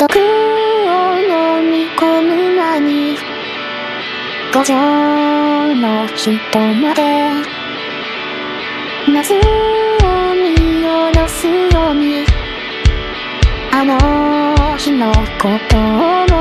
毒を飲み込む間に五条の人まで夏を見下ろすようにあの日のことを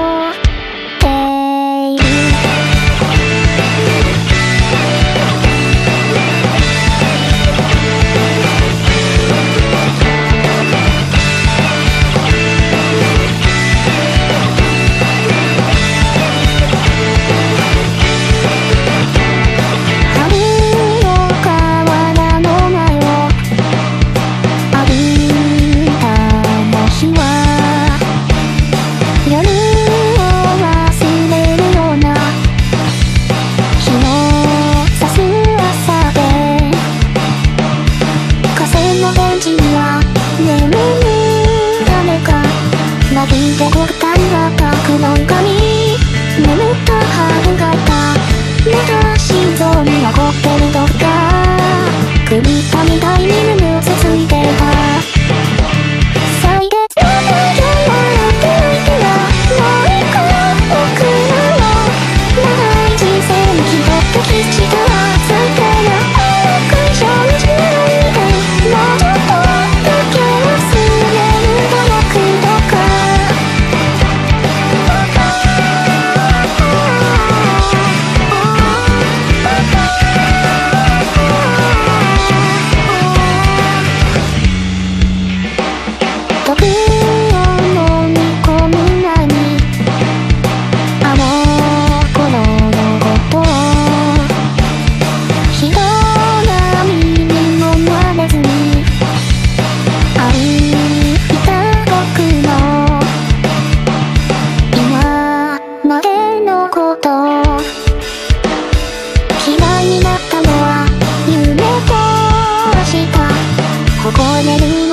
凍れる